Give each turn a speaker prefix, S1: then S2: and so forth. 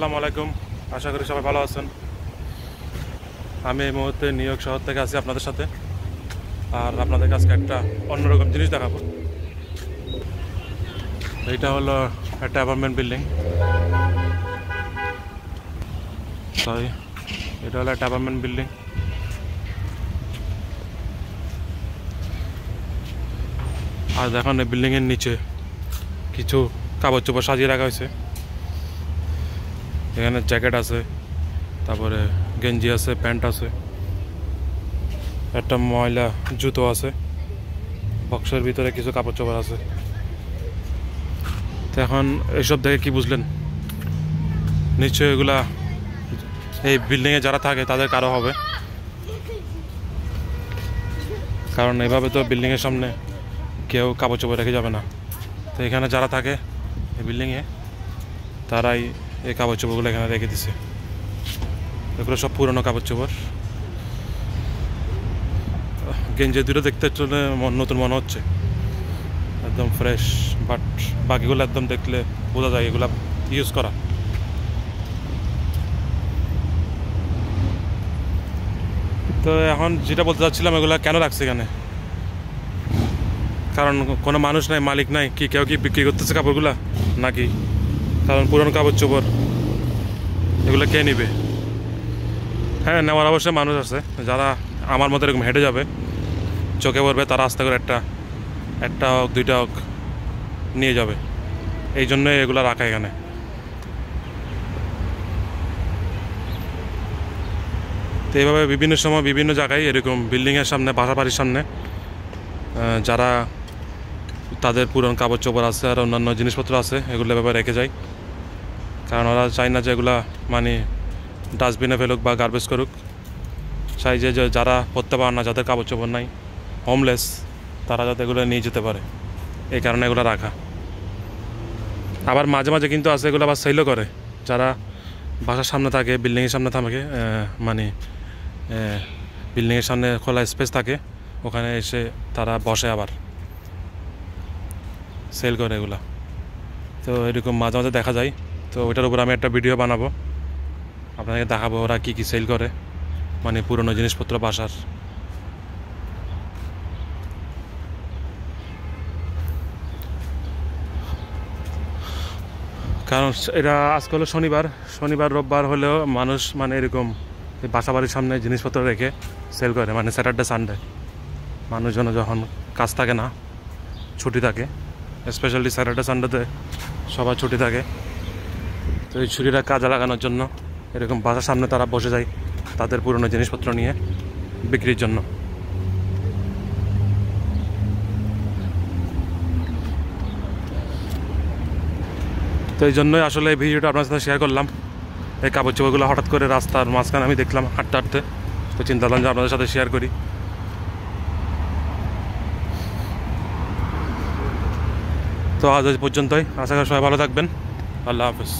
S1: আসসালামু আলাইকুম। আশা করি সবাই ভালো আছেন। আমি এই মুহূর্তে নিউ ইয়র্ক শহর থেকে আছি আপনাদের সাথে। আর আপনাদের কাছে একটা অন্যরকম জিনিস দেখাবো। এইটা হলো একটা অ্যাপার্টমেন্ট বিল্ডিং। সরি, এটা হলো একটা অ্যাপার্টমেন্ট বিল্ডিং। আর দেখুন এই বিল্ডিংয়ের নিচে কিছু কাগজ চোপড় সাজিয়ে রাখা হয়েছে। এখানে জ্যাকেট আছে, তারপরে গেঞ্জি আছে, প্যান্ট আছে, একটা ময়লা জুতো আছে, বক্সের ভিতরে কিছু কাপড় চোপড় আছে। তো এখন এইসব দেখে কি বুঝলেন? নিশ্চয় এগুলা এই বিল্ডিংয়ে যারা থাকে তাদের কারও হবে। কারণ এভাবে তো বিল্ডিংয়ের সামনে কেউ কাপড় চোপড় রেখে যাবে না। তো এখানে যারা থাকে এই বিল্ডিংয়ে তারাই এই কাপড় চোপড়গুলো এখানে রেখে দিছে। এগুলো সব পুরনো কাপড় চোপড়। গেঞ্জি দুটো দেখতে চলে মন- নতুন মনে হচ্ছে। একদম ফ্রেশ বাট বাকিগুলো একদম দেখলে বোঝা যায় এগুলো ইউজ করা। তো এখন যেটা বলতে চাচ্ছিলাম, এগুলো কেন রাখছে এখানে? কারণ কোনো মানুষ নাই, মালিক নাই, কি কেউ কি বিক্রি করতেছে কাপড়গুলা? নাকি কারণ পুরনো কাপড় চোপড়, এগুলো কে নিবে? হ্যাঁ নেওয়ার অবশ্যই মানুষ আছে। যারা আমার মতো এরকম হেঁটে যাবে, চোখে পড়বে, তারা আস্তে করে একটা একটা হোক, দুইটা হোক, নিয়ে যাবে। এই জন্যই এগুলো রাখা এখানে। তো এইভাবে বিভিন্ন সময় বিভিন্ন জায়গায় এরকম বিল্ডিংয়ের সামনে বাসা বাড়ির সামনে যারা তাদের পুরনো কাপড় চোপড় আছে আর অন্যান্য জিনিসপত্র আছে, এগুলো ব্যাপারে রেখে যায়। কারণ ওরা চায় না যে এগুলা মানে ডাস্টবিনে ফেলুক বা গার্বেজ করুক। চাই যে যে যারা পড়তে পারে না, যাদের কাপড় চোপড় নাই হোমলেস তারা যাতে এগুলো নিয়ে যেতে পারে। এই কারণে এগুলো রাখা। আবার মাঝে মাঝে কিন্তু আছে এগুলো আবার সেলও করে। যারা বাসার সামনে থাকে বিল্ডিংয়ের সামনে থাকে মানে বিল্ডিংয়ের সামনে খোলা স্পেস থাকে, ওখানে এসে তারা বসে আবার। সেল করে এগুলা। তো এরকম মাঝে মাঝে দেখা যায়। তো ওইটার উপর আমি একটা ভিডিও বানাবো। আপনাকে দেখাবো ওরা কী কী সেল করে মানে পুরনো জিনিসপত্র বাসার। কারণ এটা আজকে হলো শনিবার শনিবার, রোববার হলেও মানুষ মানে এরকম বাসা বাড়ির সামনে জিনিসপত্র রেখে সেল করে মানে স্যাটারডে সানডে মানুষজন যখন কাজ থাকে না, ছুটি থাকে স্পেশালি স্যাটারডে সানডেতে সবার ছুটি থাকে। তো এই ছুরিরা কাজে লাগানোর জন্য এরকম বাসার সামনে তারা বসে যায় তাদের পুরনো জিনিসপত্র নিয়ে বিক্রির জন্য। তো এই জন্যই আসলে এই ভিডিওটা আপনার সাথে শেয়ার করলাম। এই কাপড় চোপড়গুলো হঠাৎ করে রাস্তার মাঝখানে আমি দেখলাম হাঁটতে হাঁটতে তো চিন্তা করলাম যে আপনাদের সাথে শেয়ার করি। তো আজ পর্যন্তই। আশা করি সবাই ভালো থাকবেন। আল্লাহ হাফেজ।